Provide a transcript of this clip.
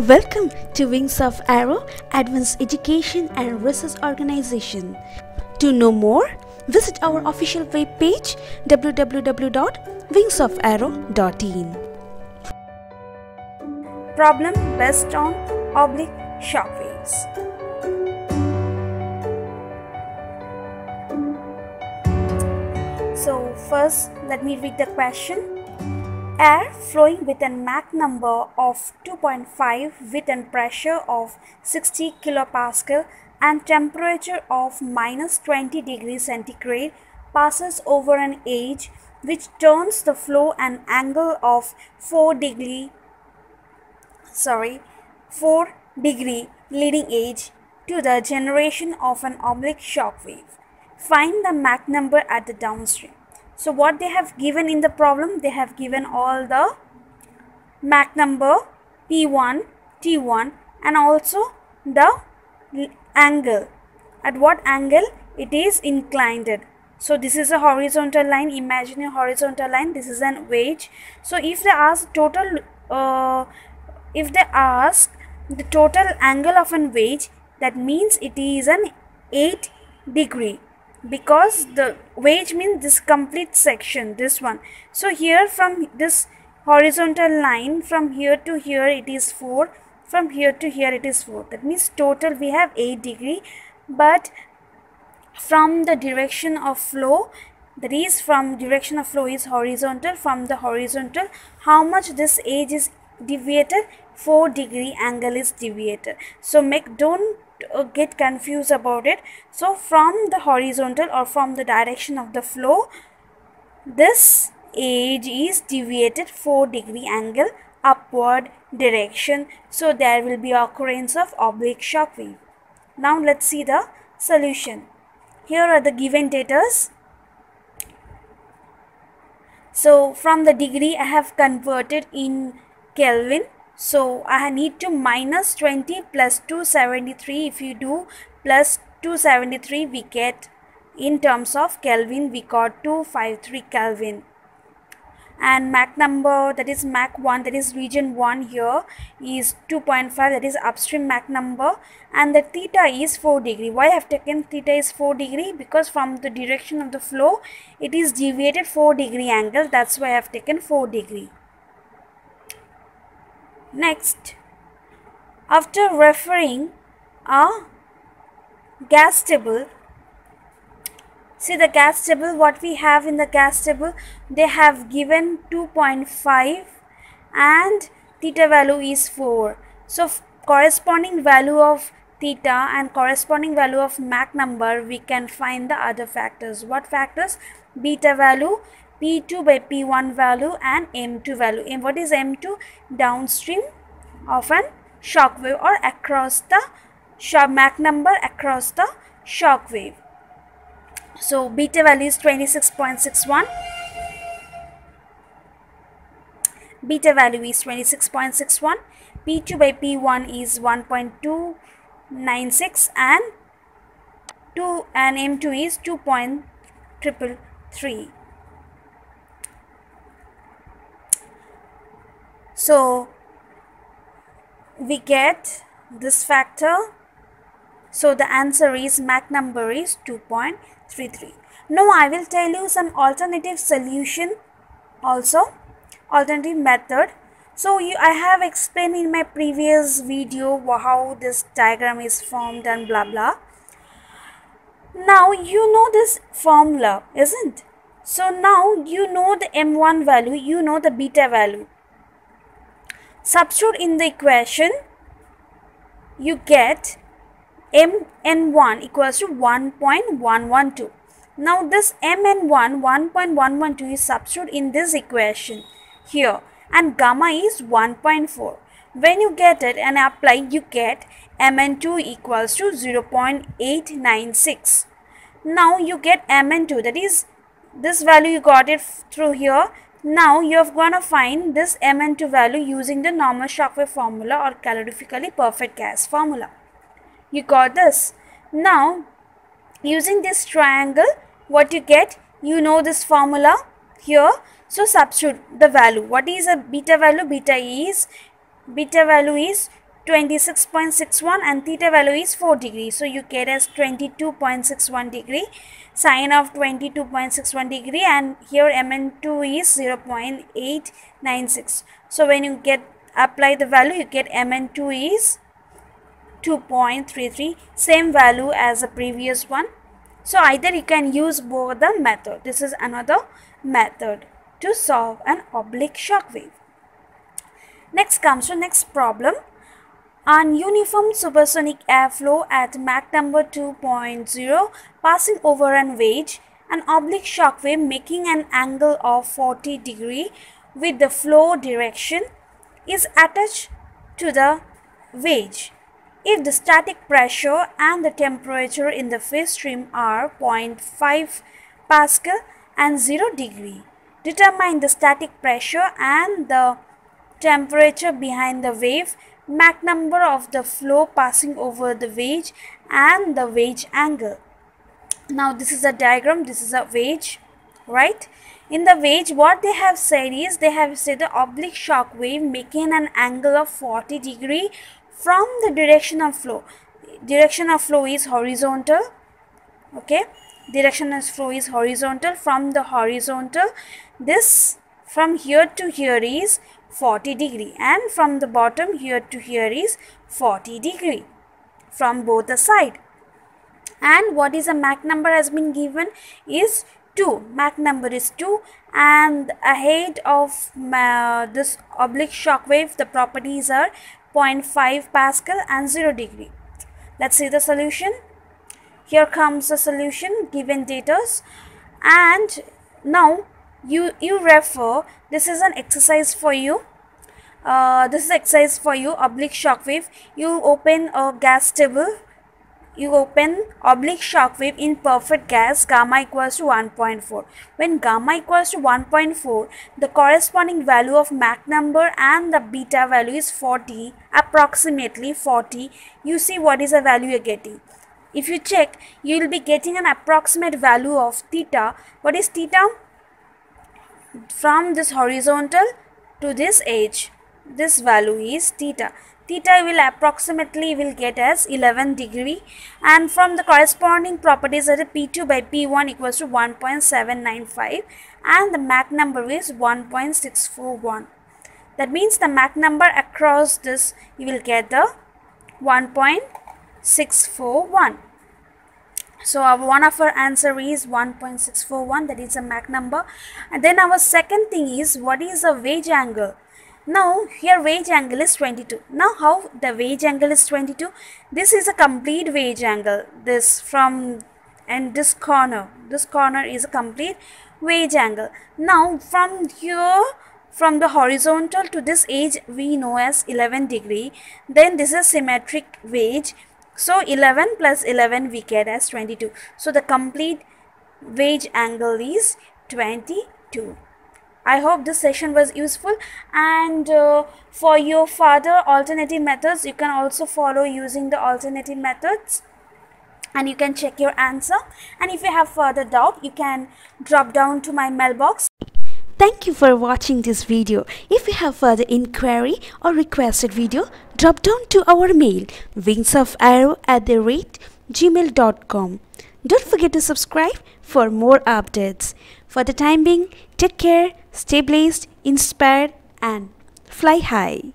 Welcome to Wings of Aero Advanced Education and Research Organization. To know more, visit our official webpage www.wingsofaero.in. Problem based on oblique shock waves. So first let me read the question. Air flowing with a Mach number of 2.5 with a pressure of 60 kilopascal and temperature of minus 20 degrees centigrade passes over an edge which turns the flow an angle of 4 degree sorry 4 degree leading edge to the generation of an oblique shock wave. Find the Mach number at the downstream. So what they have given in the problem, they have given all the Mach number P1, T1 and also the angle. At what angle it is inclined. So this is a horizontal line, imagine a horizontal line, this is an wedge. So if they ask total, uh, if they ask the total angle of an wedge, that means it is an 8 degree because the wedge means this complete section this one. So here from this horizontal line from here to here it is 4 from here to here it is 4 that means total we have 8 degree but from the direction of flow that is from direction of flow is horizontal from the horizontal how much this edge is deviated? 4 degree angle is deviated. So make don't uh, get confused about it. So from the horizontal or from the direction of the flow this edge is deviated 4 degree angle upward direction. So there will be occurrence of oblique shock wave. Now let's see the solution. Here are the given datas so from the degree I have converted in Kelvin so I need to minus 20 plus 273 if you do plus 273 we get in terms of Kelvin we got 253 Kelvin. And Mach number that is Mach 1 that is region 1 here is 2.5 that is upstream Mach number. And the theta is 4 degree. Why I have taken theta is 4 degree? Because from the direction of the flow it is deviated 4 degree angle. That's why I have taken 4 degree Next, after referring a gas table, see the gas table what we have in the gas table they have given 2.5 and theta value is 4 so corresponding value of theta and corresponding value of Mach number we can find the other factors. What factors? Beta value P2 by P1 value and M2 value. And what is M2? Downstream of an shock wave or across the shock Mach number across the shock wave. So beta value is 26.61. Beta value is 26.61. P2 by P1 is 1.296 and 2 and M2 is 2.333. So we get this factor. So the answer is Mach number is 2.33. Now I will tell you some alternative solution also alternative method. So you, I have explained in my previous video how this diagram is formed and blah blah. Now you know this formula isn't? So now you know the m1 value, you know the beta value substitute in the equation you get mn1 equals to 1.112 now this mn1 1.112 is substitute in this equation here and gamma is 1.4 when you get it and apply you get mn2 equals to 0.896 now you get mn2 that is this value you got it through here now you are going to find this Mn2 value using the normal shockwave formula or calorifically perfect gas formula. You got this. Now using this triangle what you get you know this formula here so substitute the value what is a beta value beta is beta value is 26.61 and theta value is 4 degree. So you get as 22.61 degree sine of 22.61 degree and here mn2 is 0.896. So when you get apply the value you get mn2 is 2.33 same value as the previous one. So either you can use both the method. This is another method to solve an oblique shock wave. Next comes to next problem. On uniform supersonic airflow at Mach number 2.0 passing over an wedge, an oblique shock wave making an angle of 40 degree with the flow direction is attached to the wedge. If the static pressure and the temperature in the phase stream are 0.5 Pascal and 0 degree, determine the static pressure and the temperature behind the wave Mach number of the flow passing over the wedge and the wedge angle. Now this is a diagram, this is a wedge, right? In the wedge, what they have said is, they have said the oblique shock wave making an angle of 40 degree from the direction of flow. Direction of flow is horizontal, okay? Direction of flow is horizontal. From the horizontal, this from here to here is 40 degree. And from the bottom here to here is 40 degree from both the side. And what is a Mach number has been given is 2 Mach number is 2 and ahead of uh, this oblique shock wave the properties are 0.5 Pascal and 0 degree. Let's see the solution. Here comes the solution given data. And now you you refer this is an exercise for you. Uh, this is exercise for you oblique shock wave you open a gas table. You open oblique shock wave in perfect gas gamma equals to 1.4 when gamma equals to 1.4 the corresponding value of Mach number and the beta value is 40 approximately 40 you see what is the value you're getting. If you check you will be getting an approximate value of theta. What is theta from this horizontal to this edge. This value is theta. Theta will approximately will get as 11 degree. And from the corresponding properties that p2 by p1 equals to 1.795 and the Mach number is 1.641 that means the Mach number across this you will get the 1.641 so our one of our answer is 1.641 that is a Mach number. And then our second thing is what is a wedge angle? Now here wedge angle is 22 now how the wedge angle is 22 this is a complete wedge angle. This from and this corner. This corner is a complete wedge angle. Now from here from the horizontal to this edge we know as 11 degree. Then this is symmetric wedge so 11 plus 11 we get as 22 so the complete wedge angle is 22 I hope this session was useful. And uh, for your further alternative methods you can also follow using the alternative methods. And you can check your answer. And if you have further doubt you can drop down to my mailbox Thank you for watching this video. If you have further inquiry or requested video, drop down to our mail wingsofaero at the rate gmail.com. Don't forget to subscribe for more updates. For the time being, take care, stay blessed, inspired and fly high.